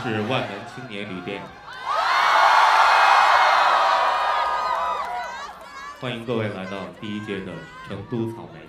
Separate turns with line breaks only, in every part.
是万能青年旅店欢迎各位来到第一届的成都草莓。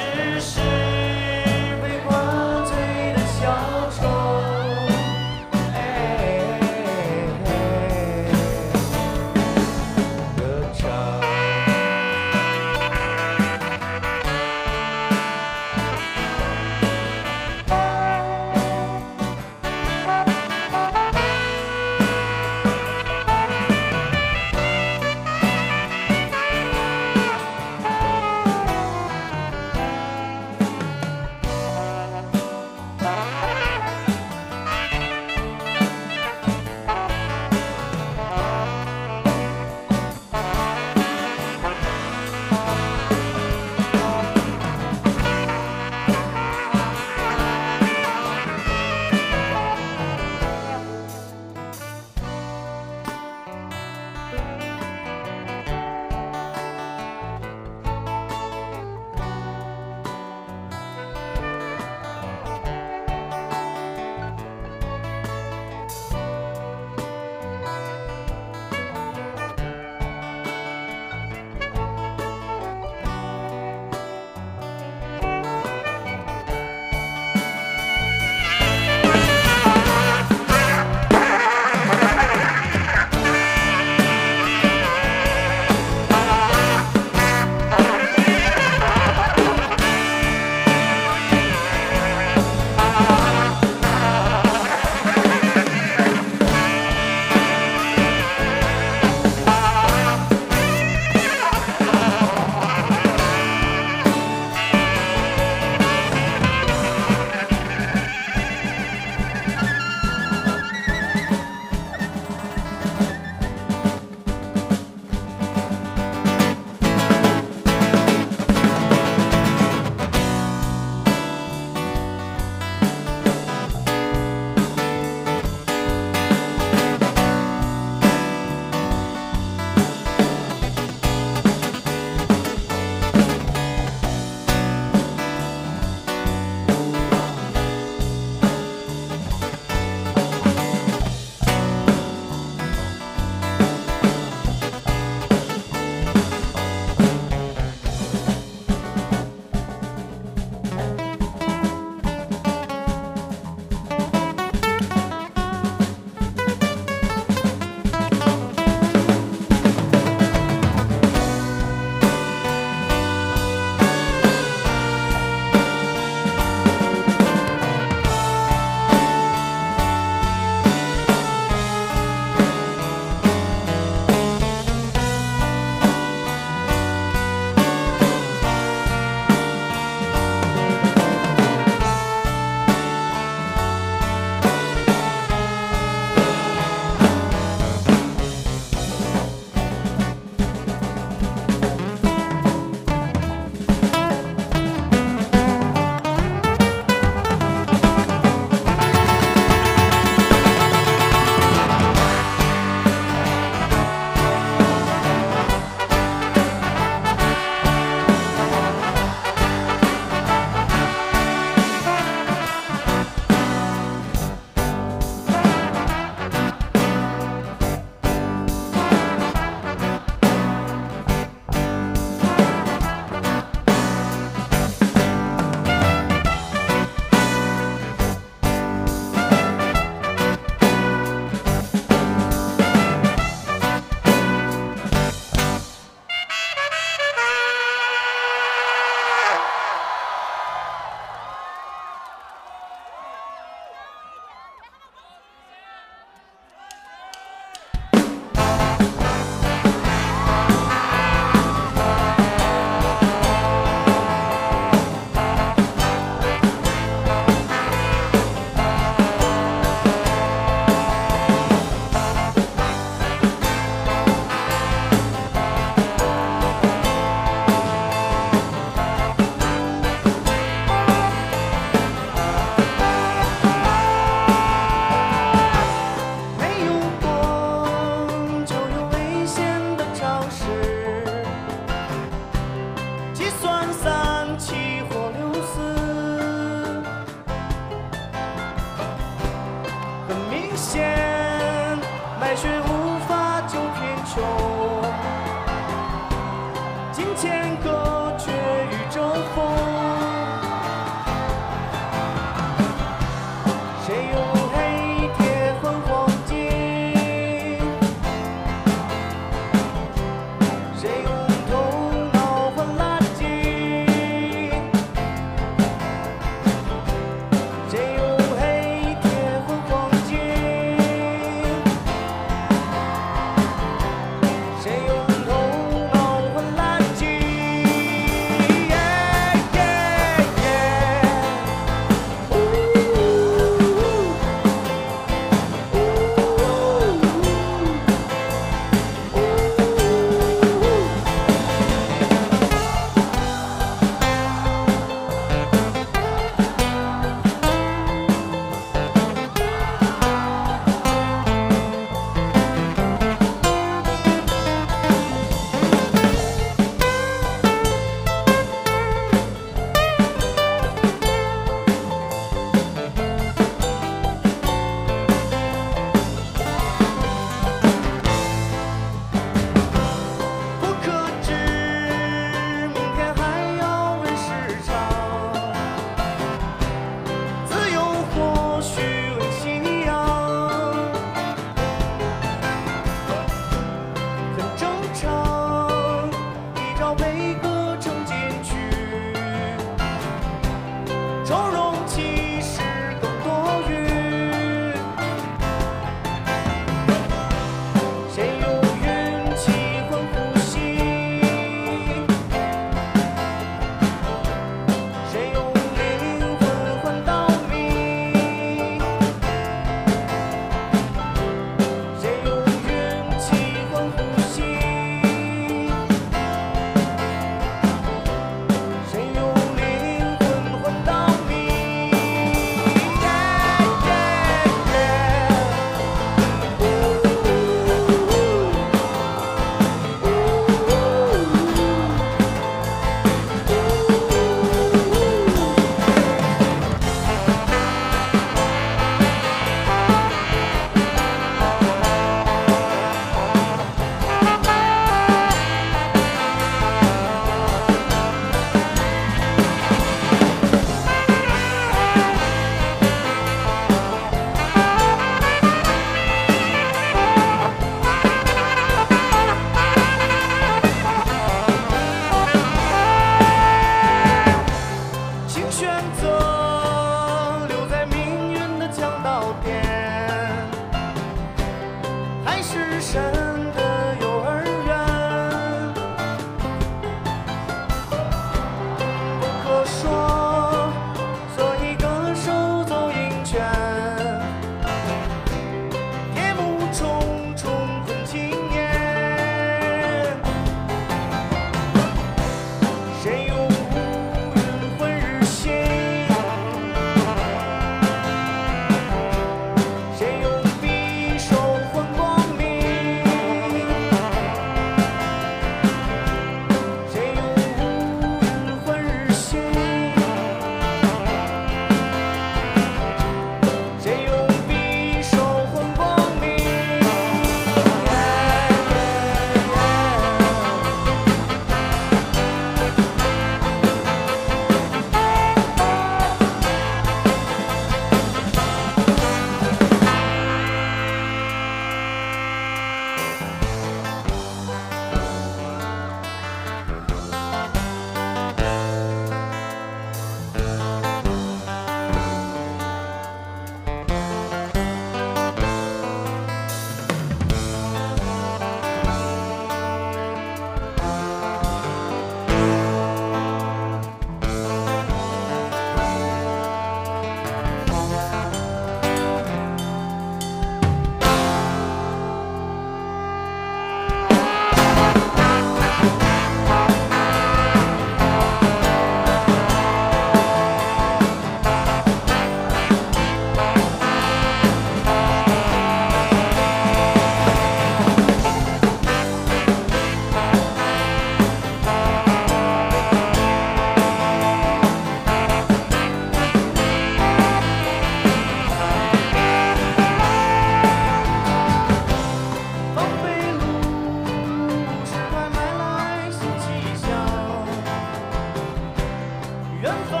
远方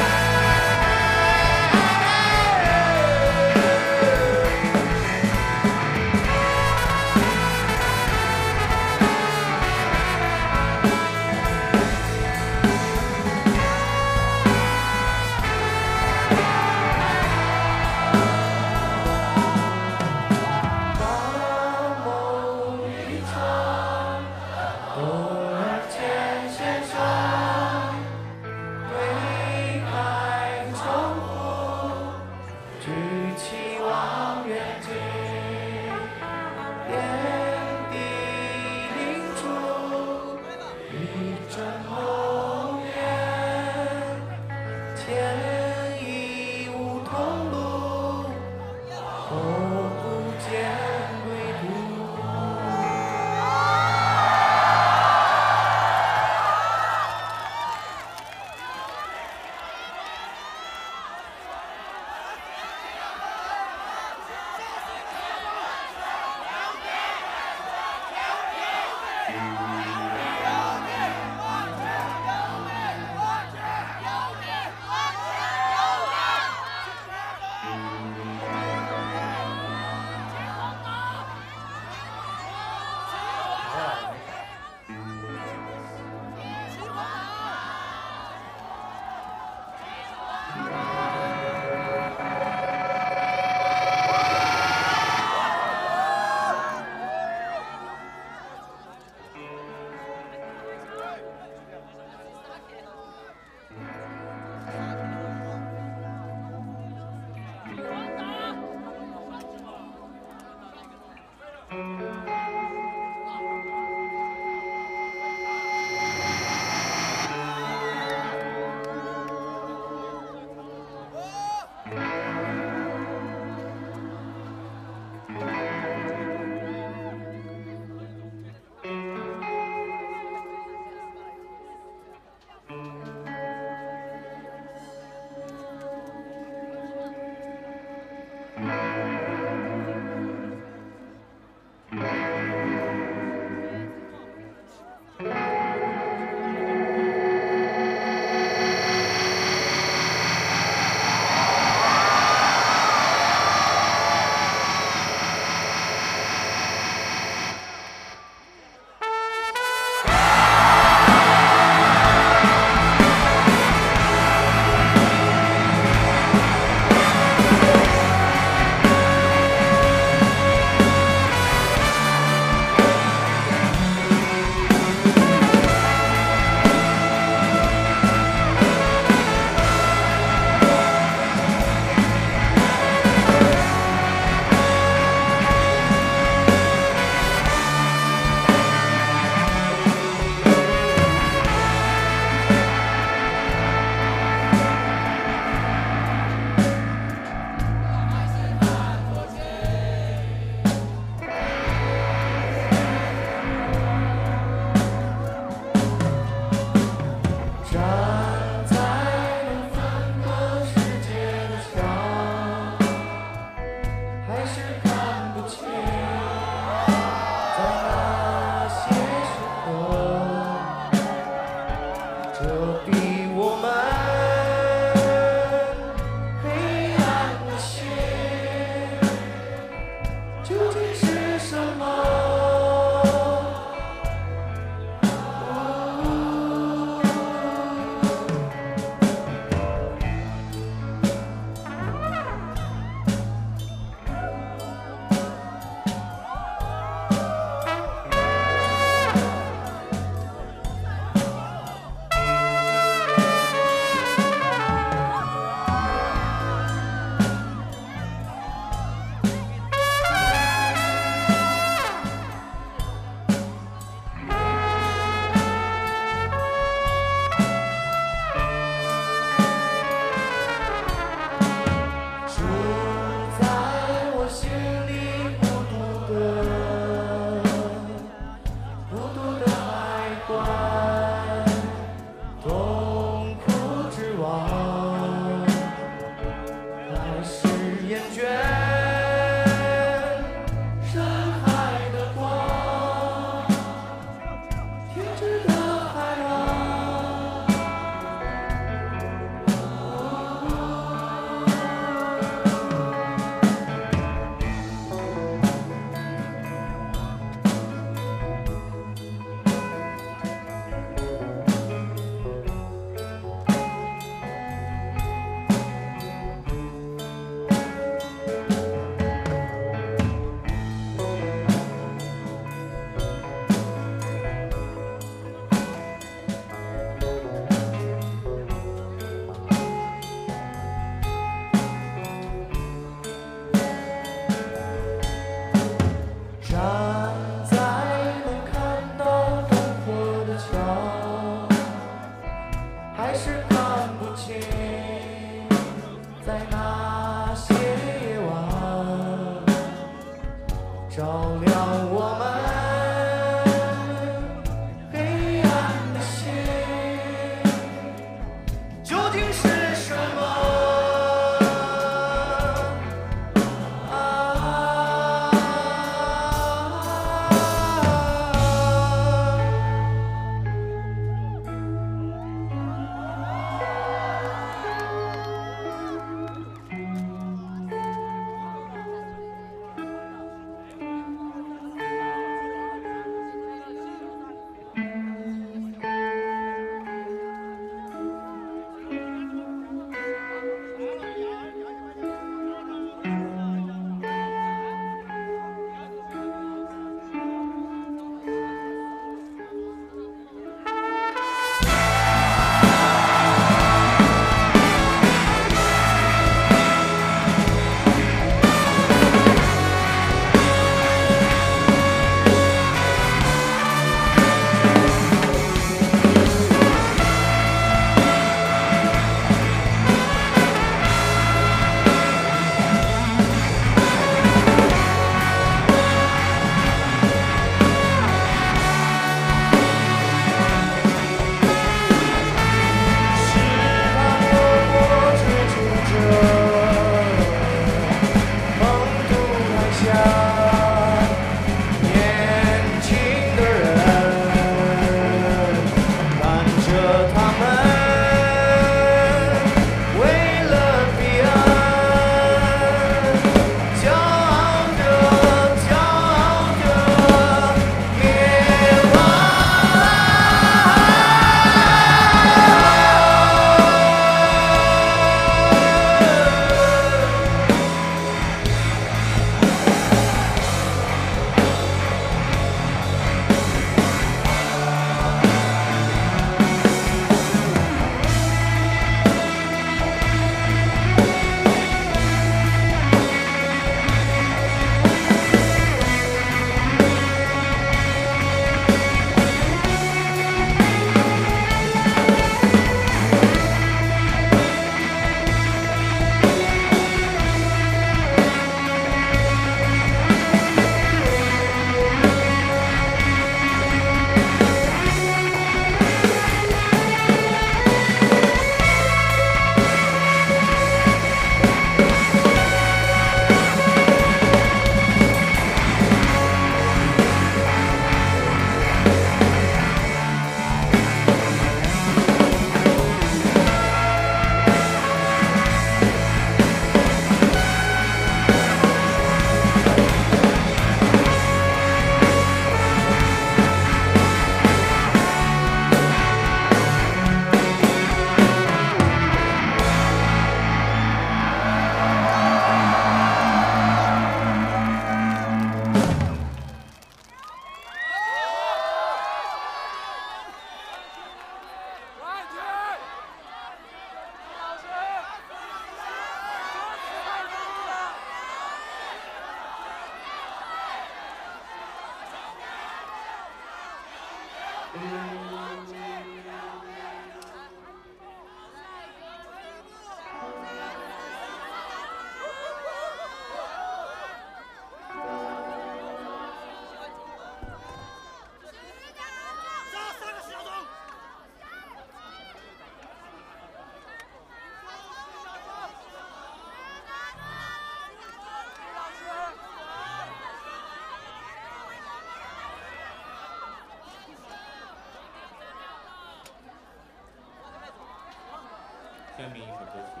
下面一首歌曲，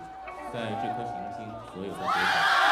在这颗行星，所有的回响。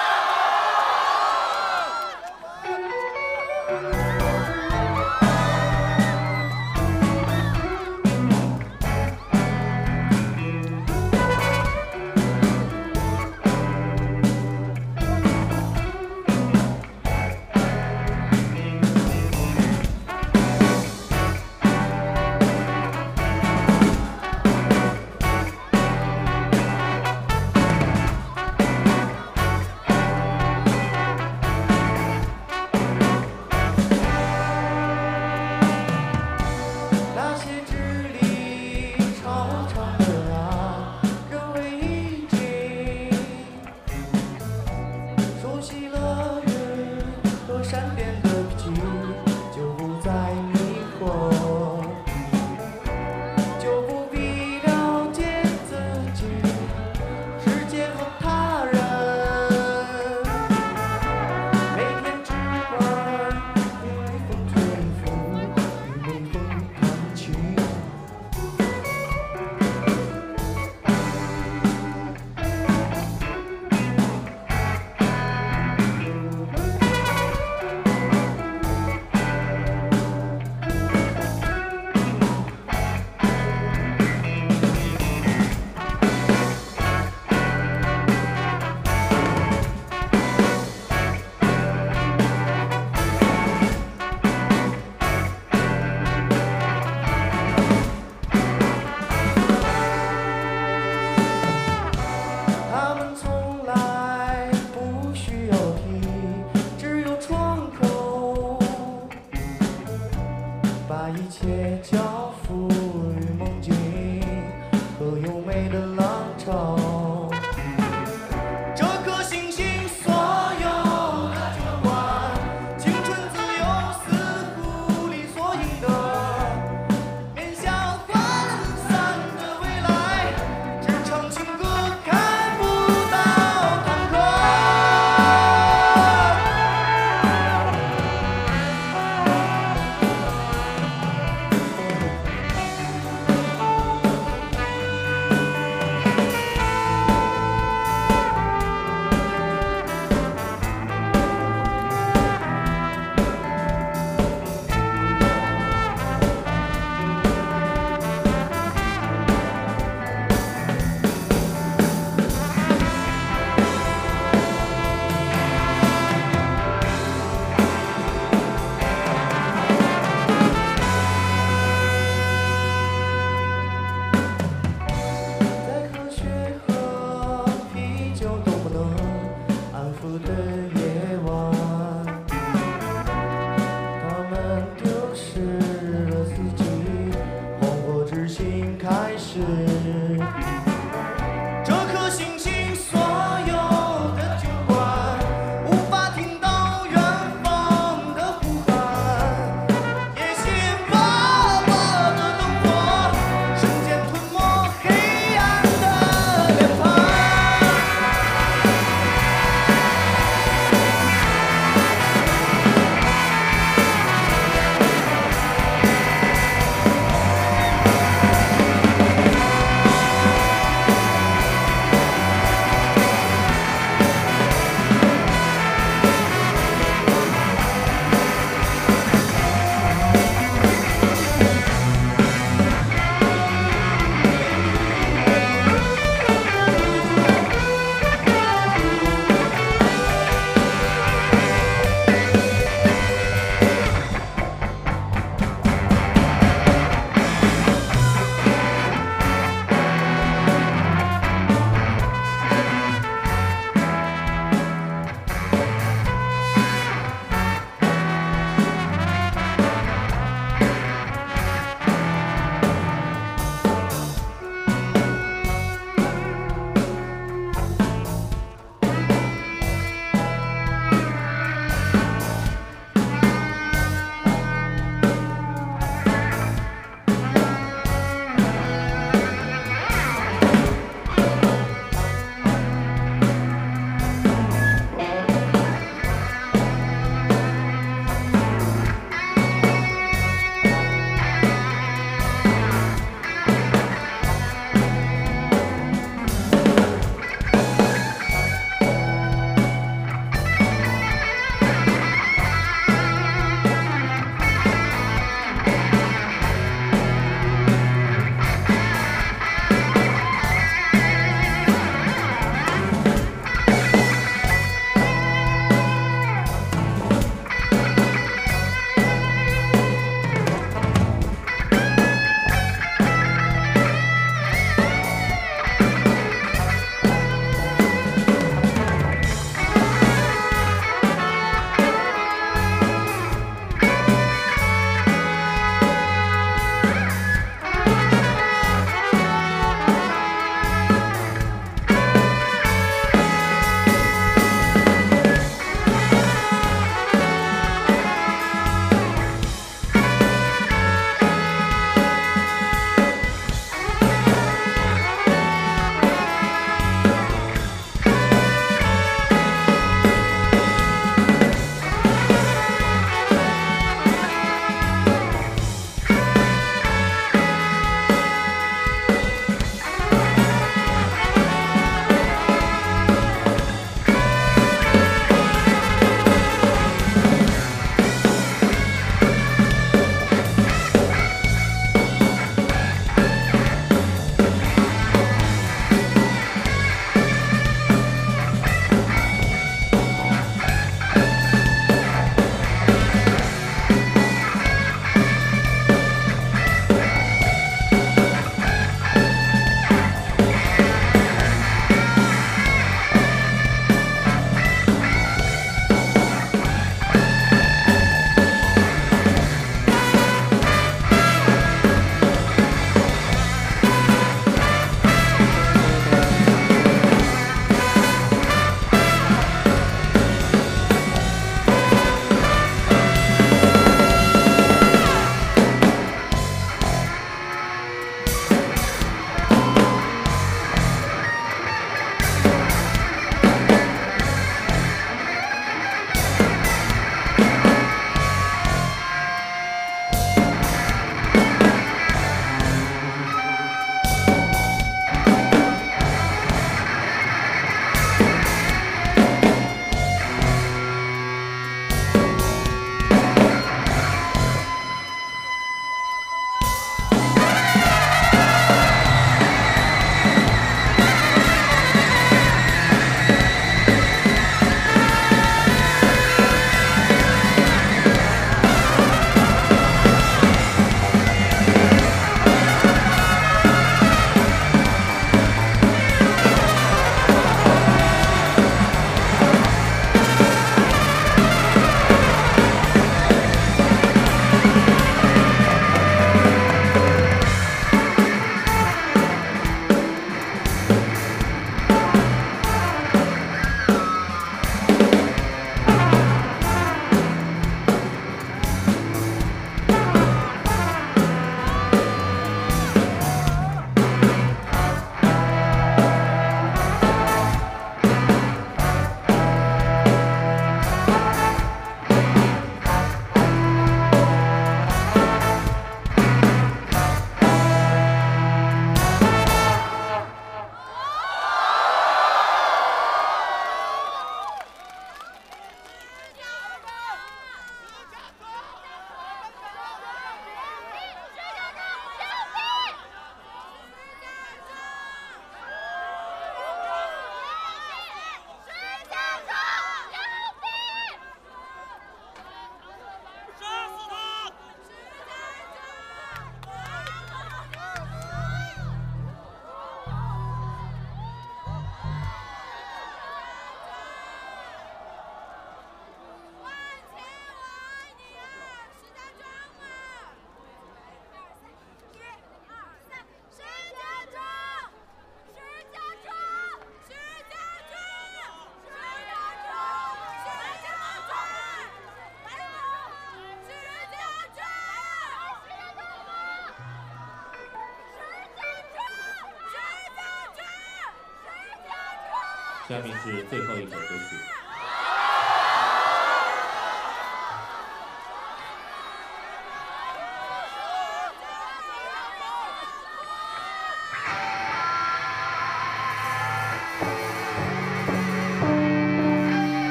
下面是最后一首歌曲。